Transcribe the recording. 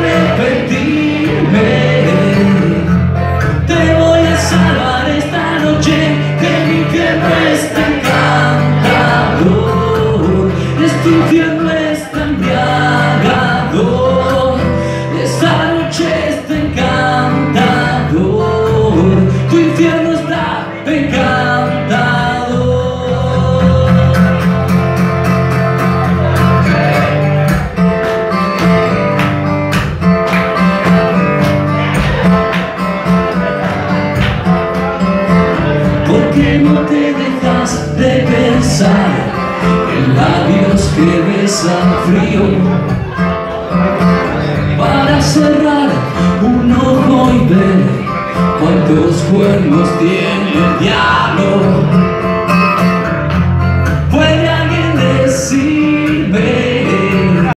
mi infierno está encantador Este ¿Por qué no te dejas de pensar en labios que besan frío? Para cerrar un ojo y ver cuántos cuernos tiene